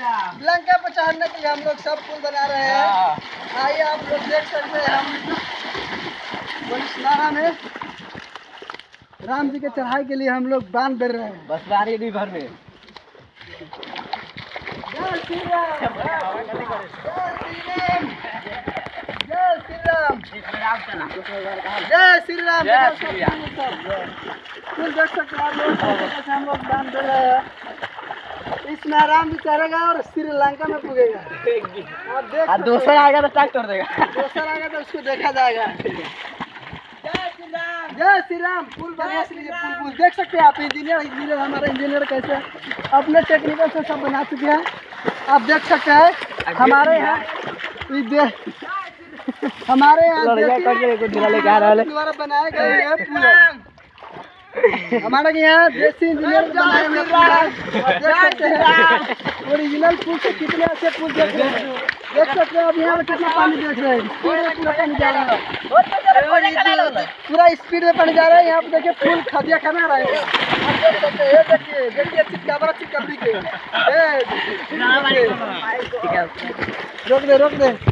लंका पर चढ़ने के लिए हम लोग सब पुल बना रहे हैं। आइए आप लोग देख सकते हैं हम बंसनारा में। राम जी के चढ़ाई के लिए हम लोग बाँध दे रहे हैं। बस बारी नहीं भर में। जय श्री राम। जय श्री राम। जय श्री राम। जय श्री राम। जय श्री राम। कुल देख सकते हैं आप लोग हम लोग बाँध दे रहे हैं। इसमें आराम भी चढ़ेगा और श्रीलंका में पुगेगा और दूसरा आएगा तो टैग तोड़ देगा। दूसरा आएगा तो उसको देखा जाएगा। जय श्री राम पुल बना लीजिए पुल पुल देख सकते हैं आप इंजीनियर इंजीनियर हमारे इंजीनियर कैसे अपने टेक्निकल से सब बना चुके हैं। आप देख सकते हैं हमारे यहाँ हमारे यहाँ आ रहा है। द्वारा बनाए गए हैं पुल है। हमारे यहाँ देसी इंजीनियर पुल है। हैं। ओरिजिनल पुल से कितने अच्छे पुल देख रहे हैं। देख सकते हैं अब यहाँ पे कितना पानी देख रहे हैं। पूरा पानी जा रहा है। पूरा स्पीड में पानी जा रहा है। यहाँ पे देखिए फूल खदिया खाना रहे हैं। देखिए देखिए चिपका बड़ा चिपका के ए, देखिए। रोक दे रोक दे।